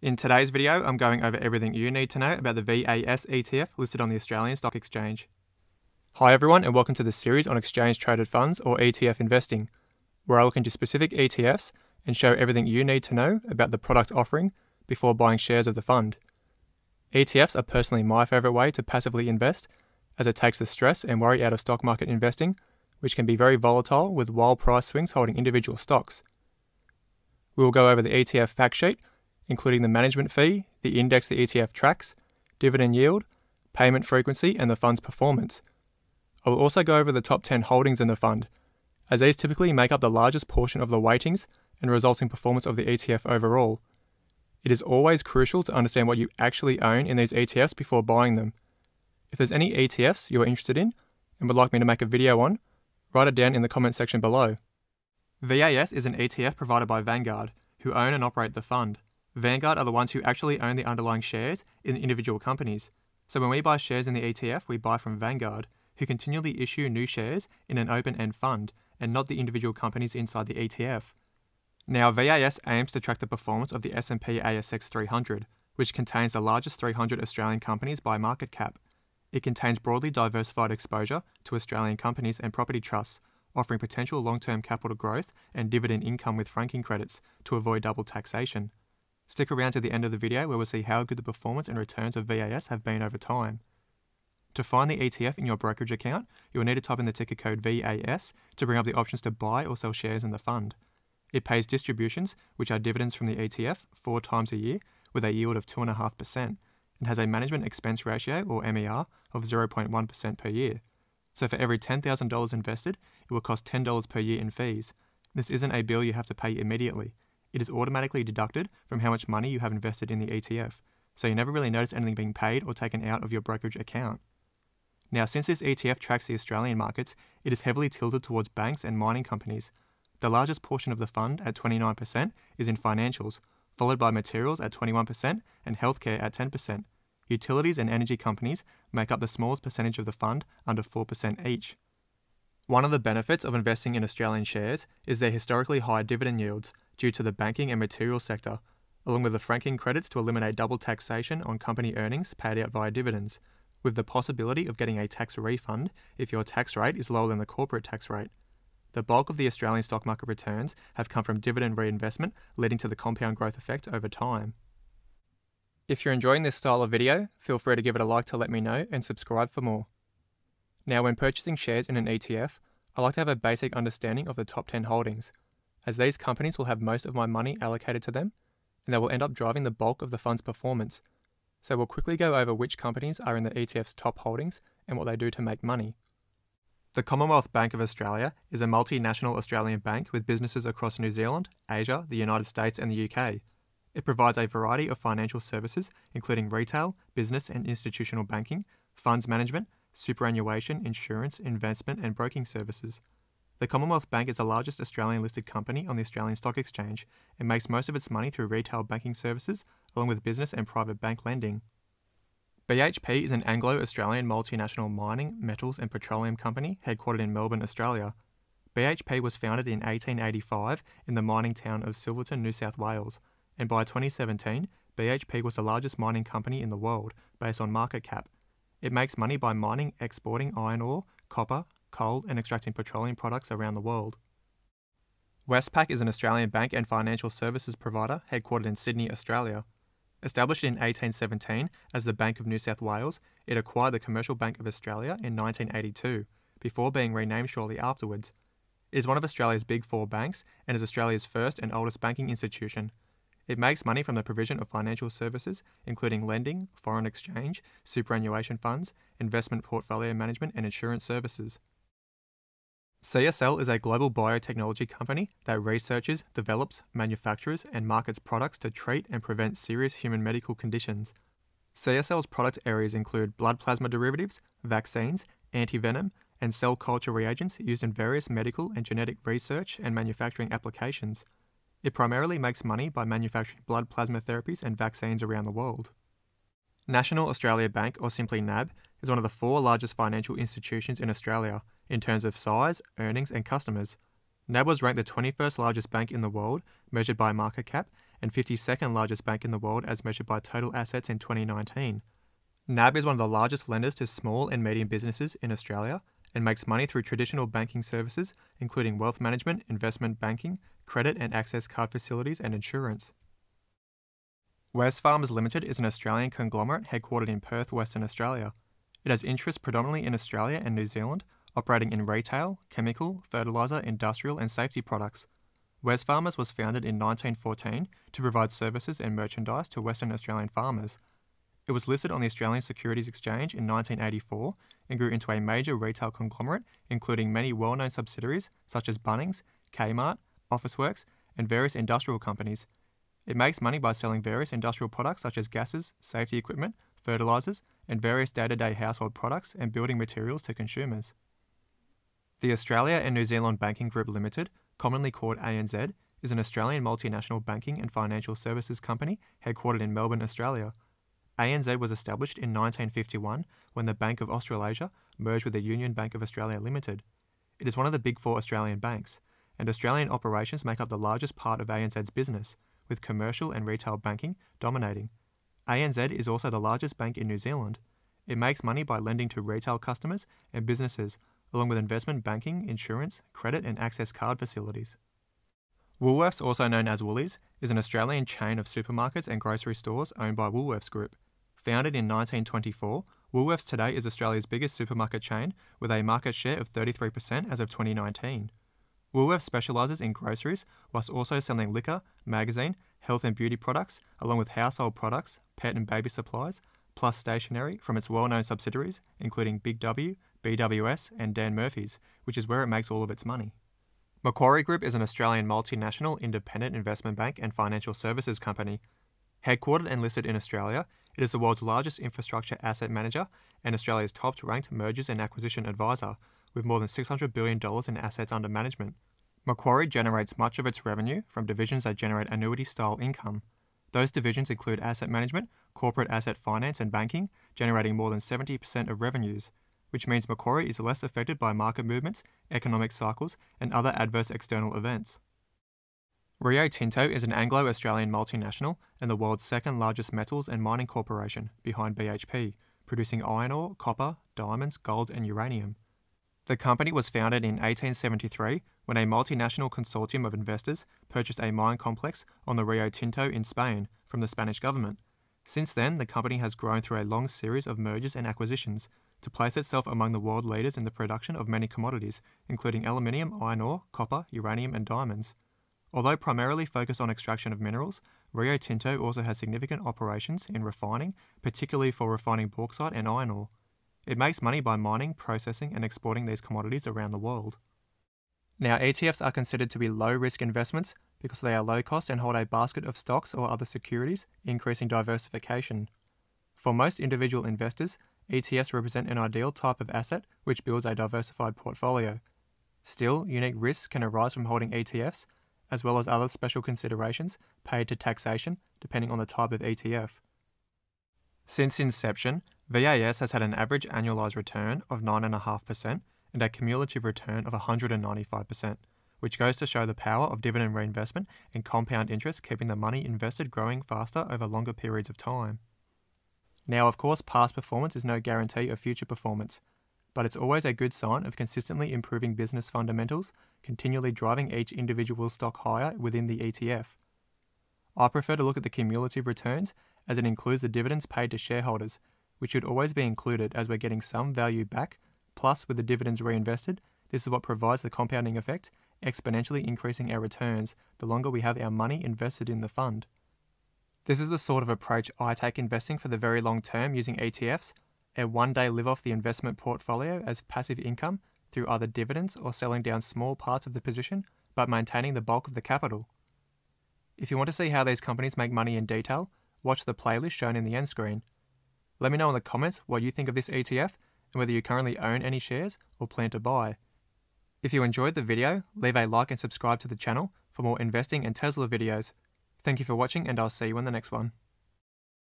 In today's video, I'm going over everything you need to know about the VAS ETF listed on the Australian Stock Exchange. Hi everyone and welcome to the series on exchange traded funds or ETF investing, where I look into specific ETFs and show everything you need to know about the product offering before buying shares of the fund. ETFs are personally my favourite way to passively invest, as it takes the stress and worry out of stock market investing, which can be very volatile with wild price swings holding individual stocks. We will go over the ETF fact sheet, including the management fee, the index the ETF tracks, dividend yield, payment frequency, and the fund's performance. I will also go over the top 10 holdings in the fund, as these typically make up the largest portion of the weightings and resulting performance of the ETF overall. It is always crucial to understand what you actually own in these ETFs before buying them. If there's any ETFs you are interested in and would like me to make a video on, write it down in the comment section below. VAS is an ETF provided by Vanguard, who own and operate the fund. Vanguard are the ones who actually own the underlying shares in individual companies. So when we buy shares in the ETF, we buy from Vanguard, who continually issue new shares in an open-end fund and not the individual companies inside the ETF. Now, VAS aims to track the performance of the S&P ASX 300, which contains the largest 300 Australian companies by market cap. It contains broadly diversified exposure to Australian companies and property trusts, offering potential long-term capital growth and dividend income with franking credits to avoid double taxation. Stick around to the end of the video where we'll see how good the performance and returns of VAS have been over time. To find the ETF in your brokerage account, you will need to type in the ticker code VAS to bring up the options to buy or sell shares in the fund. It pays distributions, which are dividends from the ETF, four times a year with a yield of 2.5%, and has a management expense ratio, or MER, of 0.1% per year. So for every $10,000 invested, it will cost $10 per year in fees. This isn't a bill you have to pay immediately. It is automatically deducted from how much money you have invested in the ETF, so you never really notice anything being paid or taken out of your brokerage account. Now, since this ETF tracks the Australian markets, it is heavily tilted towards banks and mining companies, the largest portion of the fund, at 29%, is in financials, followed by materials at 21% and healthcare at 10%. Utilities and energy companies make up the smallest percentage of the fund, under 4% each. One of the benefits of investing in Australian shares is their historically high dividend yields due to the banking and material sector, along with the franking credits to eliminate double taxation on company earnings paid out via dividends, with the possibility of getting a tax refund if your tax rate is lower than the corporate tax rate. The bulk of the Australian stock market returns have come from dividend reinvestment, leading to the compound growth effect over time. If you're enjoying this style of video, feel free to give it a like to let me know and subscribe for more. Now, when purchasing shares in an ETF, I like to have a basic understanding of the top 10 holdings, as these companies will have most of my money allocated to them, and they will end up driving the bulk of the fund's performance. So we'll quickly go over which companies are in the ETF's top holdings and what they do to make money. The Commonwealth Bank of Australia is a multinational Australian bank with businesses across New Zealand, Asia, the United States, and the UK. It provides a variety of financial services, including retail, business and institutional banking, funds management, superannuation, insurance, investment, and broking services. The Commonwealth Bank is the largest Australian listed company on the Australian Stock Exchange and makes most of its money through retail banking services, along with business and private bank lending. BHP is an Anglo Australian multinational mining, metals, and petroleum company headquartered in Melbourne, Australia. BHP was founded in 1885 in the mining town of Silverton, New South Wales, and by 2017, BHP was the largest mining company in the world based on market cap. It makes money by mining, exporting iron ore, copper, coal, and extracting petroleum products around the world. Westpac is an Australian bank and financial services provider headquartered in Sydney, Australia. Established in 1817 as the Bank of New South Wales, it acquired the Commercial Bank of Australia in 1982, before being renamed shortly afterwards. It is one of Australia's big four banks and is Australia's first and oldest banking institution. It makes money from the provision of financial services, including lending, foreign exchange, superannuation funds, investment portfolio management, and insurance services. CSL is a global biotechnology company that researches, develops, manufactures, and markets products to treat and prevent serious human medical conditions. CSL's product areas include blood plasma derivatives, vaccines, antivenom, and cell culture reagents used in various medical and genetic research and manufacturing applications. It primarily makes money by manufacturing blood plasma therapies and vaccines around the world. National Australia Bank, or simply NAB, is one of the four largest financial institutions in Australia in terms of size, earnings, and customers. NAB was ranked the 21st largest bank in the world, measured by market cap, and 52nd largest bank in the world as measured by total assets in 2019. NAB is one of the largest lenders to small and medium businesses in Australia and makes money through traditional banking services, including wealth management, investment banking, credit and access card facilities, and insurance. Wesfarmers Limited is an Australian conglomerate headquartered in Perth, Western Australia. It has interests predominantly in Australia and New Zealand, operating in retail, chemical, fertiliser, industrial, and safety products. Wesfarmers was founded in 1914 to provide services and merchandise to Western Australian farmers. It was listed on the Australian Securities Exchange in 1984 and grew into a major retail conglomerate, including many well known subsidiaries such as Bunnings, Kmart, Officeworks, and various industrial companies. It makes money by selling various industrial products such as gases, safety equipment, fertilisers, and various day to day household products and building materials to consumers. The Australia and New Zealand Banking Group Limited, commonly called ANZ, is an Australian multinational banking and financial services company headquartered in Melbourne, Australia. ANZ was established in 1951 when the Bank of Australasia merged with the Union Bank of Australia Limited. It is one of the big four Australian banks, and Australian operations make up the largest part of ANZ's business, with commercial and retail banking dominating. ANZ is also the largest bank in New Zealand. It makes money by lending to retail customers and businesses, along with investment banking, insurance, credit, and access card facilities. Woolworths, also known as Woolies, is an Australian chain of supermarkets and grocery stores owned by Woolworths Group. Founded in 1924, Woolworths today is Australia's biggest supermarket chain with a market share of 33% as of 2019. Woolworths specialises in groceries whilst also selling liquor, magazine, health and beauty products, along with household products, pet and baby supplies, plus stationery from its well known subsidiaries, including Big W, BWS, and Dan Murphy's, which is where it makes all of its money. Macquarie Group is an Australian multinational independent investment bank and financial services company. Headquartered and listed in Australia, it is the world's largest infrastructure asset manager and Australia's top ranked mergers and acquisition advisor, with more than $600 billion in assets under management. Macquarie generates much of its revenue from divisions that generate annuity style income. Those divisions include asset management, corporate asset finance, and banking, generating more than 70% of revenues, which means Macquarie is less affected by market movements, economic cycles, and other adverse external events. Rio Tinto is an Anglo Australian multinational and the world's second largest metals and mining corporation, behind BHP, producing iron ore, copper, diamonds, gold, and uranium. The company was founded in 1873 when a multinational consortium of investors purchased a mine complex on the Rio Tinto in Spain from the Spanish government. Since then, the company has grown through a long series of mergers and acquisitions to place itself among the world leaders in the production of many commodities, including aluminium, iron ore, copper, uranium, and diamonds. Although primarily focused on extraction of minerals, Rio Tinto also has significant operations in refining, particularly for refining bauxite and iron ore. It makes money by mining, processing, and exporting these commodities around the world. Now, ETFs are considered to be low risk investments because they are low cost and hold a basket of stocks or other securities, increasing diversification. For most individual investors, ETFs represent an ideal type of asset which builds a diversified portfolio. Still, unique risks can arise from holding ETFs, as well as other special considerations paid to taxation depending on the type of ETF. Since inception, VAS has had an average annualized return of 9.5% and a cumulative return of 195%, which goes to show the power of dividend reinvestment and compound interest keeping the money invested growing faster over longer periods of time. Now, of course, past performance is no guarantee of future performance, but it's always a good sign of consistently improving business fundamentals, continually driving each individual stock higher within the ETF. I prefer to look at the cumulative returns as it includes the dividends paid to shareholders, which should always be included as we're getting some value back, plus with the dividends reinvested, this is what provides the compounding effect, exponentially increasing our returns the longer we have our money invested in the fund. This is the sort of approach I take investing for the very long term using ETFs and one day live off the investment portfolio as passive income through either dividends or selling down small parts of the position, but maintaining the bulk of the capital. If you want to see how these companies make money in detail, watch the playlist shown in the end screen. Let me know in the comments what you think of this ETF and whether you currently own any shares or plan to buy. If you enjoyed the video, leave a like and subscribe to the channel for more investing and Tesla videos. Thank you for watching and I'll see you in the next one.